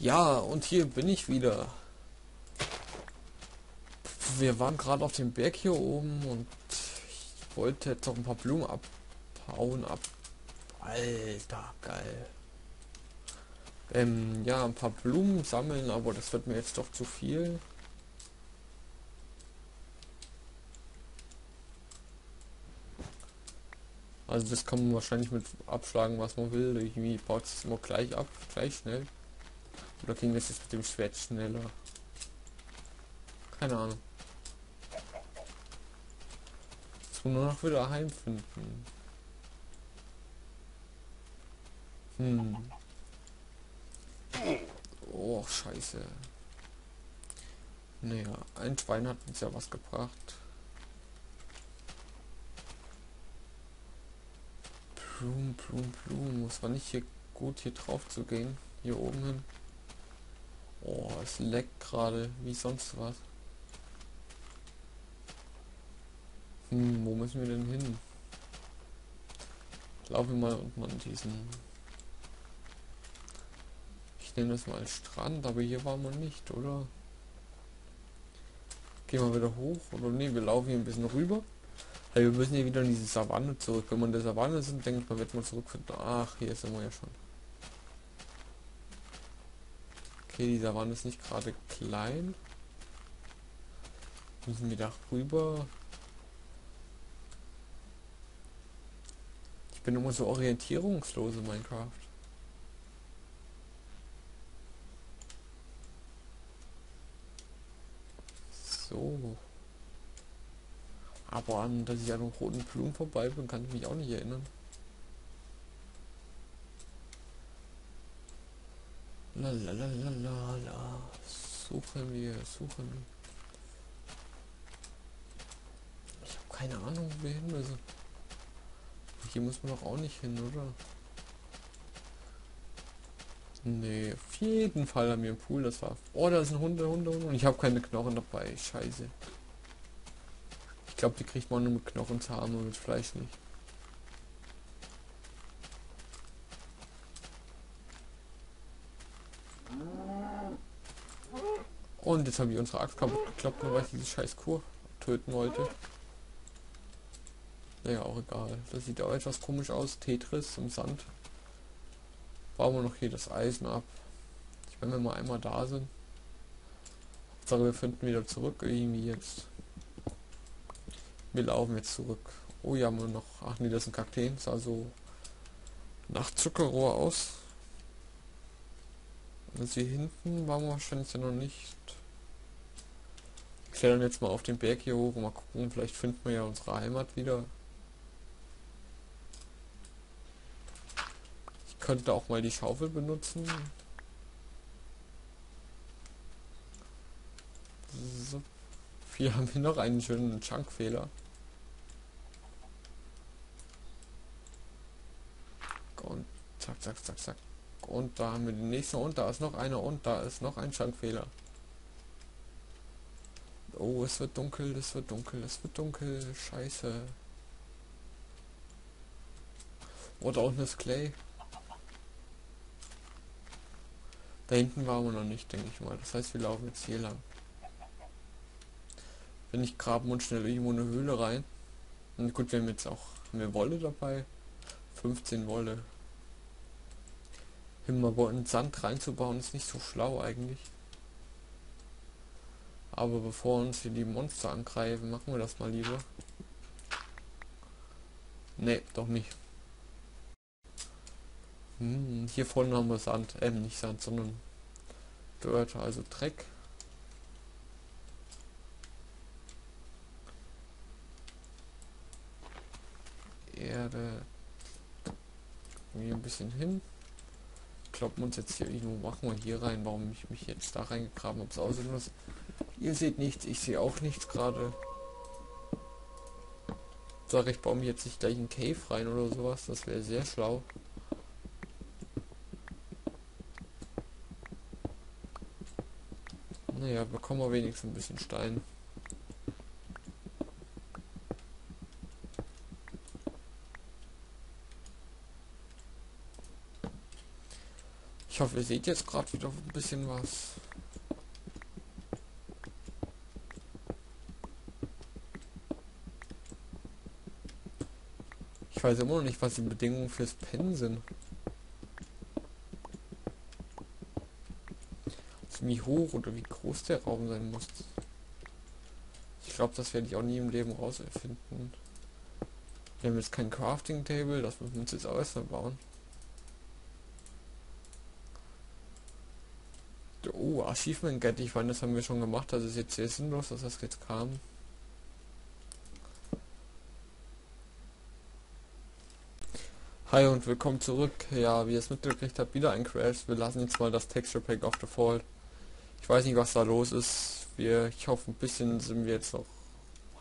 Ja, und hier bin ich wieder. Wir waren gerade auf dem Berg hier oben und ich wollte jetzt noch ein paar Blumen abhauen. Ab. Alter, geil. Ähm, ja, ein paar Blumen sammeln, aber das wird mir jetzt doch zu viel. Also das kann man wahrscheinlich mit abschlagen, was man will. Irgendwie baut es immer gleich ab, gleich schnell. Oder ging das jetzt mit dem Schwert schneller? Keine Ahnung. Jetzt nur noch wieder heimfinden. Hm. Oh, scheiße. Naja, ein Schwein hat uns ja was gebracht. Plum, plum, plum. Muss war nicht hier gut hier drauf zu gehen. Hier oben hin. Oh, es leckt gerade wie sonst was. Hm, wo müssen wir denn hin? Laufen wir mal unten an diesen. Ich nenne das mal Strand, aber hier war man nicht, oder? Gehen wir wieder hoch oder nee, wir laufen hier ein bisschen rüber. Hey, wir müssen hier wieder in diese Savanne zurück. Wenn man in der Savanne sind, denke ich mal, wird man zurückfinden. Ach, hier sind wir ja schon. Okay, die Savanne ist nicht gerade klein. Müssen wir da rüber. Ich bin immer so orientierungslos in Minecraft. So. Aber an, dass ich an roten Blumen vorbei bin, kann ich mich auch nicht erinnern. Lalalala. Suchen wir, suchen wir. Ich habe keine Ahnung, wo wir hin müssen. Hier muss man doch auch nicht hin, oder? Nee, auf jeden Fall haben wir einen Pool, das war. Oh, da sind Hunde, Hunde, Hunde. Und ich habe keine Knochen dabei. Scheiße. Ich glaube, die kriegt man nur mit Knochen, Zahn und mit Fleisch nicht. Und jetzt habe ich unsere Axt kaputt geklappt, nur weil ich diese scheiß Kur töten wollte. Naja, auch egal. Das sieht auch etwas komisch aus. Tetris im Sand. Bauen wir noch hier das Eisen ab. Wenn wir mal einmal da sind. Hauptsache wir finden wieder zurück irgendwie jetzt. Wir laufen jetzt zurück. Oh ja, haben wir noch. Ach nee, das sind Kakteen. Sah so nach Zuckerrohr aus. Und hier hinten waren wir wahrscheinlich noch nicht klettern jetzt mal auf den Berg hier hoch und mal gucken, vielleicht finden wir ja unsere Heimat wieder. Ich könnte auch mal die Schaufel benutzen. So. Hier haben wir noch einen schönen Chunkfehler. Und zack, zack, zack, zack. Und da haben wir den nächsten und da ist noch einer und da ist noch ein Chunkfehler. Oh, es wird dunkel, es wird dunkel, es wird dunkel. Scheiße. Oh, da unten ist Clay. Da hinten waren wir noch nicht, denke ich mal. Das heißt, wir laufen jetzt hier lang. Wenn ich graben und schnell irgendwo eine Höhle rein. Und gut, wir haben jetzt auch mehr Wolle dabei. 15 Wolle. Immer Sand reinzubauen ist nicht so schlau eigentlich. Aber bevor uns hier die Monster angreifen, machen wir das mal lieber. Ne, doch nicht. Hm, hier vorne haben wir Sand, äh, nicht Sand, sondern Dirt, also Dreck. Erde. Hier ein bisschen hin. Kloppen uns jetzt hier irgendwo, machen wir hier rein, warum ich mich jetzt da reingegraben habe. Es aussehen muss. Ihr seht nichts, ich sehe auch nichts gerade. Sag ich baue mir jetzt nicht gleich ein Cave rein oder sowas, das wäre sehr schlau. Naja, bekommen wir wenigstens ein bisschen Stein. Ich hoffe, ihr seht jetzt gerade wieder ein bisschen was. Weiß immer noch nicht, was die Bedingungen fürs Pennen sind. Also wie hoch oder wie groß der Raum sein muss. Ich glaube, das werde ich auch nie im Leben rauserfinden. Wir haben jetzt kein Crafting Table, das müssen wir uns jetzt auch erstmal bauen. Oh, Achievement Get, ich meine, das haben wir schon gemacht, das ist jetzt sehr sinnlos, dass das jetzt kam. Hi und willkommen zurück. Ja, wie ihr es mitgekriegt habt, wieder ein Crash. Wir lassen jetzt mal das Texture Pack auf Default. Ich weiß nicht, was da los ist. Wir, ich hoffe, ein bisschen sind wir jetzt noch,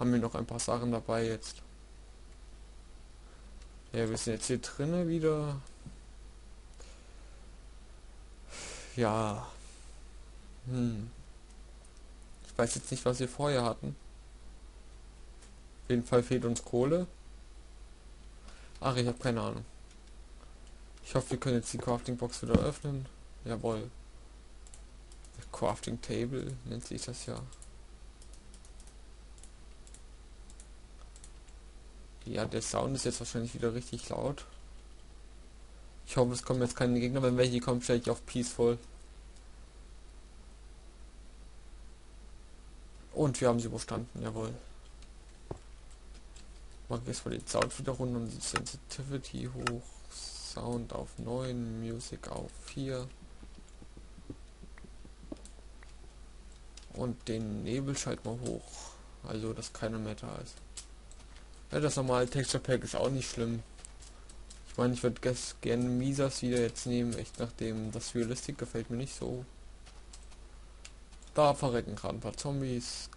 haben wir noch ein paar Sachen dabei jetzt. Ja, wir sind jetzt hier drinnen wieder. Ja. Hm. Ich weiß jetzt nicht, was wir vorher hatten. Auf jeden Fall fehlt uns Kohle. Ach, ich habe keine Ahnung. Ich hoffe, wir können jetzt die Crafting Box wieder öffnen. Jawohl. Crafting Table nennt sich das ja. Ja, der Sound ist jetzt wahrscheinlich wieder richtig laut. Ich hoffe, es kommen jetzt keine Gegner. Wenn welche kommen, stelle ich auf Peaceful. Und wir haben sie überstanden, jawohl. Machen wir jetzt mal den Sound wieder runter und die Sensitivity hoch. Sound auf 9, Music auf 4. Und den Nebel schalten wir hoch. Also, dass keiner mehr da ist. Ja, das normale Texture Pack ist auch nicht schlimm. Ich meine, ich würde gerne Misas wieder jetzt nehmen, echt nachdem das Realistik gefällt mir nicht so. Da verrecken gerade ein paar Zombies.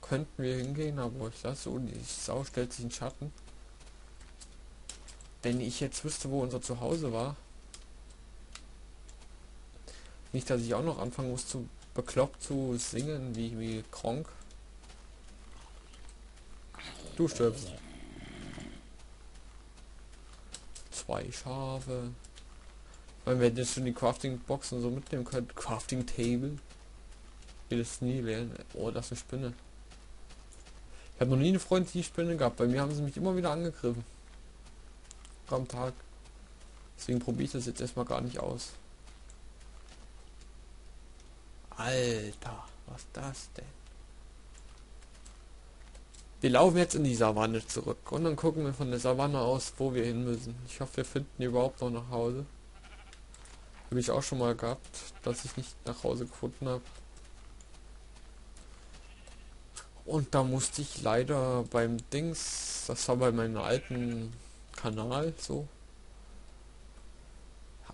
Könnten wir hingehen, aber ich lasse so, die Sau stellt sich in Schatten. Wenn ich jetzt wüsste, wo unser Zuhause war. Nicht, dass ich auch noch anfangen muss zu bekloppt zu singen wie, wie Kronk. Du stirbst. Zwei Schafe. Weil wir jetzt schon die Crafting Boxen so mitnehmen können. Crafting Table. Will es nie lernen. Oh, das ist eine Spinne. Ich habe noch nie eine freundliche Spinne gehabt. Bei mir haben sie mich immer wieder angegriffen am Tag. Deswegen probiere ich das jetzt erstmal gar nicht aus. Alter, was das denn? Wir laufen jetzt in die Savanne zurück und dann gucken wir von der Savanne aus, wo wir hin müssen. Ich hoffe, wir finden überhaupt noch nach Hause. Habe ich auch schon mal gehabt, dass ich nicht nach Hause gefunden habe. Und da musste ich leider beim Dings, das war bei meinen alten Kanal, so.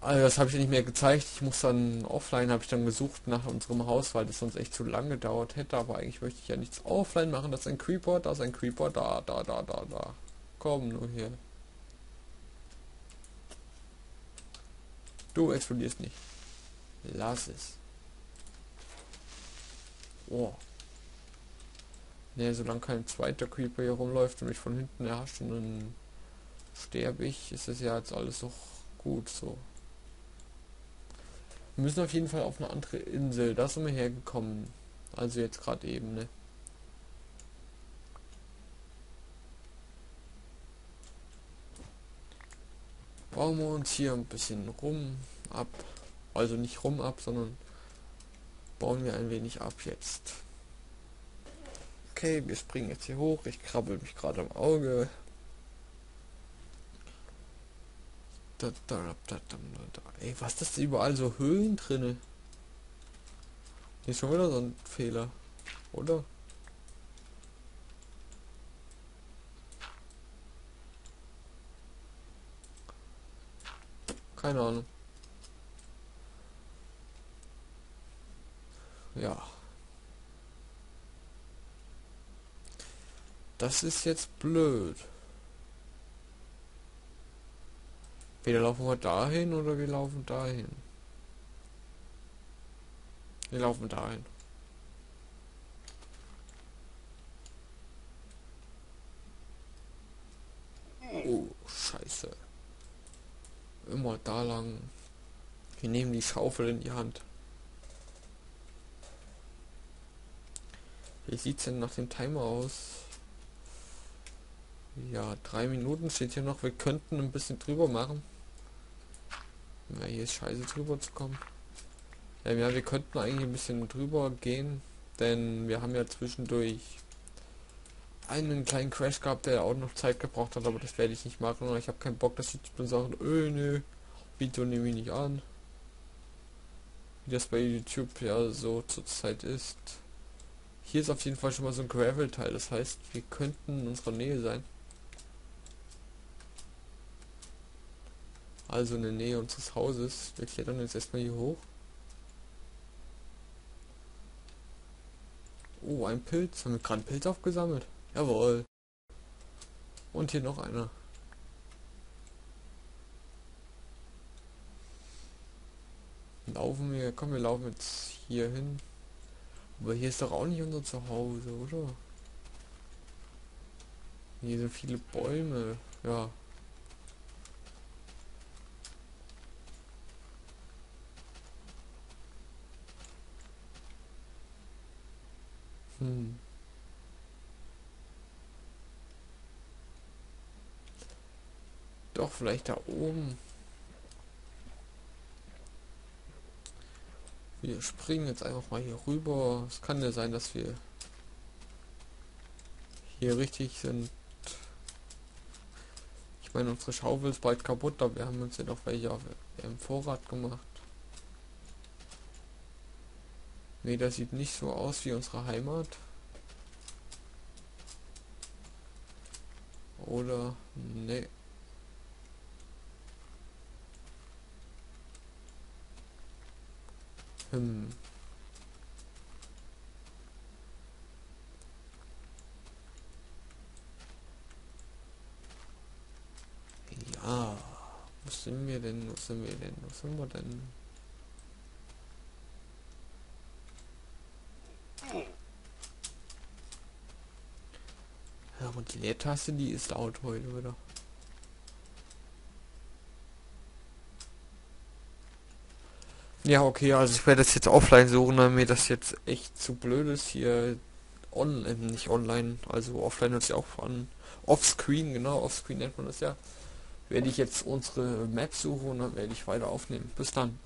Also das habe ich nicht mehr gezeigt. Ich muss dann offline habe ich dann gesucht nach unserem Haus, weil das sonst echt zu lange gedauert hätte. Aber eigentlich möchte ich ja nichts offline machen. Das ist ein Creeper, da ist ein Creeper, da, da, da, da, da. Komm nur hier. Du explodierst nicht. Lass es. Oh. Ne, solange kein zweiter Creeper hier rumläuft und mich von hinten erhascht und dann sterbe ich, ist es ja jetzt alles noch gut so. Wir müssen auf jeden Fall auf eine andere Insel. Da sind wir hergekommen. Also jetzt gerade eben, ne? Bauen wir uns hier ein bisschen rum ab. Also nicht rum ab, sondern bauen wir ein wenig ab jetzt. Okay, wir springen jetzt hier hoch. Ich krabbel mich gerade am Auge. Da, da, Ey, was ist das überall so Höhlen drinne? Ist schon wieder so ein Fehler, oder? Keine Ahnung. Ja. Das ist jetzt blöd. Entweder laufen wir dahin oder wir laufen dahin. Wir laufen dahin. Oh, scheiße. Immer da lang. Wir nehmen die Schaufel in die Hand. Wie sieht's denn nach dem Timer aus? Ja, drei Minuten steht hier noch. Wir könnten ein bisschen drüber machen. Ja, hier ist scheiße drüber zu kommen. Ja, ja, wir könnten eigentlich ein bisschen drüber gehen, denn wir haben ja zwischendurch einen kleinen Crash gehabt, der auch noch Zeit gebraucht hat, aber das werde ich nicht machen. Ich habe keinen Bock, dass die dann sagen, öh, nö, Video nehme ich nicht an. Wie das bei YouTube ja so zurzeit ist. Hier ist auf jeden Fall schon mal so ein Gravel-Teil, das heißt, wir könnten in unserer Nähe sein. Also in der Nähe unseres Hauses. Wir klettern jetzt erstmal hier hoch. Oh, ein Pilz. Haben wir gerade einen Pilz aufgesammelt? Jawohl. Und hier noch einer. Laufen wir, komm, wir laufen jetzt hier hin. Aber hier ist doch auch nicht unser Zuhause, oder? Hier sind viele Bäume. Ja. Hm. Doch, vielleicht da oben. Wir springen jetzt einfach mal hier rüber. Es kann ja sein, dass wir hier richtig sind. Ich meine, unsere Schaufel ist bald kaputt, aber wir haben uns ja noch welche auf, im Vorrat gemacht. Ne, das sieht nicht so aus wie unsere Heimat. Oder, ne. Hm. Ja, wo sind wir denn? Wo sind wir denn? Wo sind wir denn? Und die Leertaste, die ist laut heute, oder? Ja, okay, also ich werde das jetzt offline suchen, weil mir das jetzt echt zu blöd ist hier on, äh, nicht online, also offline ist ja auch an offscreen, genau, offscreen nennt man das ja. Werde ich jetzt unsere Map suchen und dann werde ich weiter aufnehmen. Bis dann.